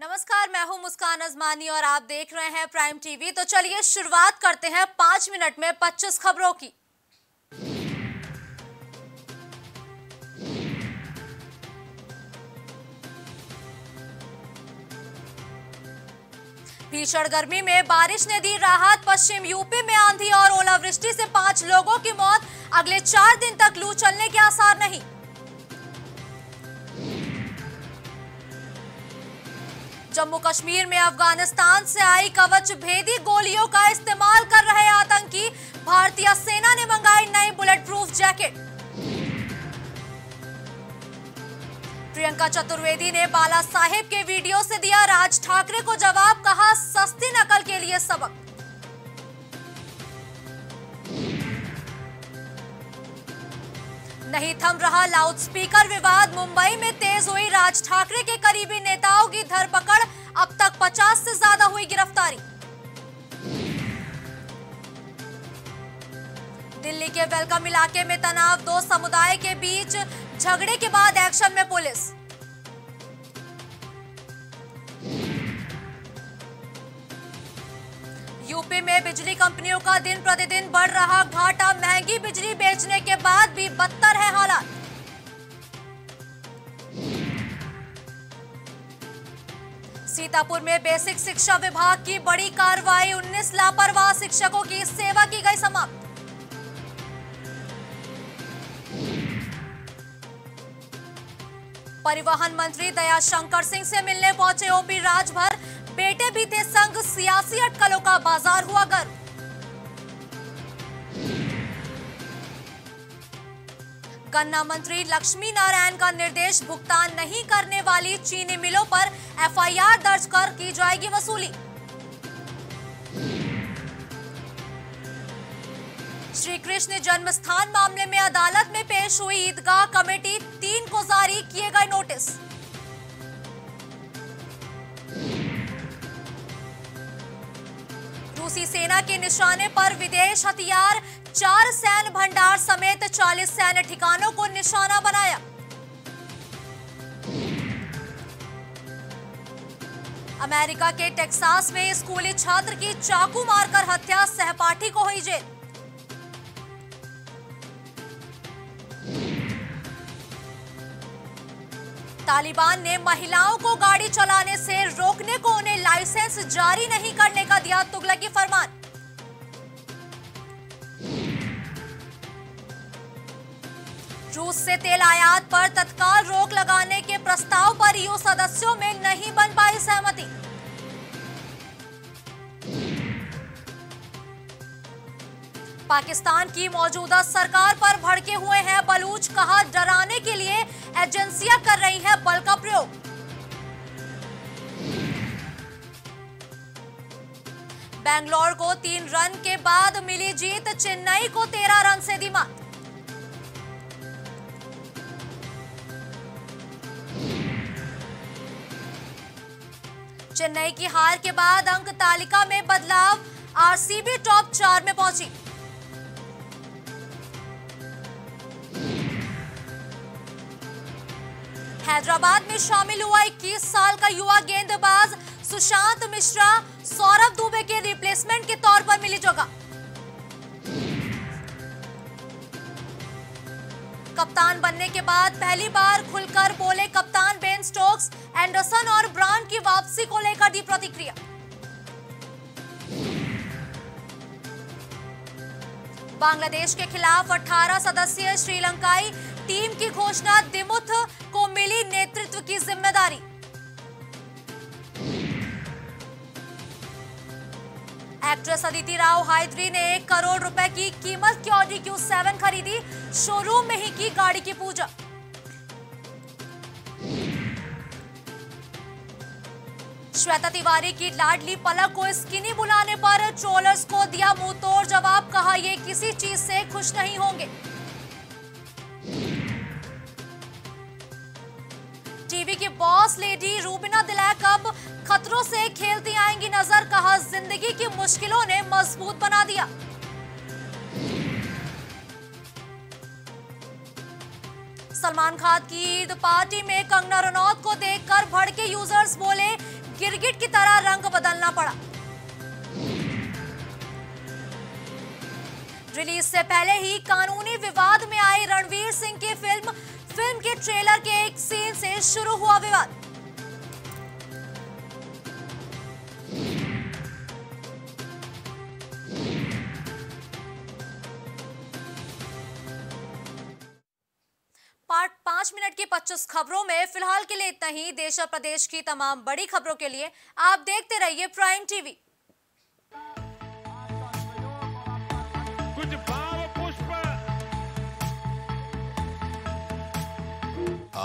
नमस्कार, मैं हूँ मुस्कान अजमानी और आप देख रहे हैं प्राइम टीवी। तो चलिए शुरुआत करते हैं पाँच मिनट में 25 खबरों की। भीषण गर्मी में बारिश ने दी राहत, पश्चिम यूपी में आंधी और ओलावृष्टि से पाँच लोगों की मौत। अगले चार दिन तक लू चलने के आसार नहीं। जम्मू कश्मीर में अफ़गानिस्तान से आई कवच भेदी गोलियों का इस्तेमाल कर रहे आतंकी। भारतीय सेना ने मंगाई नई bullet proof jacket. Priyanka Chaturvedi ने बाला साहेब के वीडियो से दिया राज ठाकरे को जवाब, कहा, सस्ती नकल के लिए सबक। नहीं थम रहा लाउडस्पीकर विवाद। मुंबई में तेज हुई राज ठाकरे के करीबी नेताओं की धरपकड़। अब तक 50 से ज़्यादा हुई गिरफ्तारी। दिल्ली के वेलकम इलाके में तनाव। दो समुदाय के बीच झगड़े के बाद एक्शन में पुलिस। यूपी में बिजली कंपनियों का दिन प्रतिदिन बढ़ रहा घाटा। महँगी बिजली बेचने के बाद भी बदतर है हालात। सीतापुर में बेसिक शिक्षा विभाग की बड़ी कार्रवाई 19 लापरवाह शिक्षकों की सेवा की गई समाप्त। परिवहन मंत्री दया शंकर सिंह से मिलने पहुँचे ओपी राजभर। बेटे भी थे संग, सियासी अटकलों का बाज़ार हुआ गर्व गन्ना मंत्री लक्ष्मी नारायण का निर्देश भुगतान नहीं करने वाली चीनी मिलों पर एफआईआर दर्ज कर की जाएगी वसूली। श्री कृष्ण जन्म स्थान मामले में अदालत में पेश हुई ईदगाह कमेटी तीन को जारी किए गए नोटिस। रूसी सेना के निशाने पर विदेश हथियार, चार सैन्य भंडार समेत 40 सैन्य ठिकानों को निशाना बनाया। अमेरिका के टेक्सास में स्कूली छात्र की चाकू मारकर हत्या, सहपाठी को हुई जेल। तालिबान ने महिलाओं को गाड़ी चलाने से रोकने को उन्हें लाइसेंस जारी नहीं करने का दिया तुगलकी फरमान। रूस से तेल आयात पर तत्काल रोक लगाने के प्रस्ताव पर यू सदस्यों में नहीं बन पाई सहमति। पाकिस्तान की मौजूदा सरकार पर भड़के हुए हैं बलूच, कहा डराने के लिए एजेंसियाँ कर रही हैं बल का प्रयोग। बेंगलोर को तीन रन के बाद मिली जीत, चेन्नई को तेरह रन से दी मात। चेन्नई की हार के बाद अंक तालिका में बदलाव, आरसीबी टॉप चार में पहुँची। हैदराबाद में शामिल हुआ 21 साल का युवा गेंदबाज सुशांत मिश्रा सौरभ दुबे के रिप्लेसमेंट के तौर पर मिली जगह। कप्तान बनने के बाद पहली बार खुलकर बोले कप्तान बेन स्टोक्स, एंडरसन और ब्रांड की वापसी को लेकर दी प्रतिक्रिया। बांग्लादेश के खिलाफ 18 सदस्यीय श्रीलंकाई टीम की घोषणा, दिमुथ की ज़िम्मेदारी। एक्ट्रेस अदिति राव हायद्री ने एक करोड़ रुपए की कीमत की ऑडी क्यू सेवन खरीदी शोरूम में ही की गाड़ी की पूजा। श्वेता तिवारी की लाडली पलक को स्किनी बुलाने पर ट्रोलर्स को दिया मुँह तोड़ जवाब, कहा, ये किसी चीज़ से खुश नहीं होंगे। टीवी की बॉस लेडी रूबिना दिलैक अब खतरों से खेलती आएँगी नज़र, कहा ज़िंदगी की मुश्किलों ने मज़बूत बना दिया। सलमान खान की ईद पार्टी में कंगना रनौत को देखकर भड़के यूज़र्स बोले, गिरगिट की तरह रंग बदलना पड़ा। रिलीज़ से पहले ही कानूनी विवाद में आई रणवीर सिंह की फ़िल्म फ़िल्म के ट्रेलर के एक सीन से शुरू हुआ विवाद। पार्ट पाँच मिनट की पच्चीस खबरों में फ़िलहाल के लिए इतना ही। देश और प्रदेश की तमाम बड़ी खबरों के लिए आप देखते रहिए प्राइम टीवी। कुछ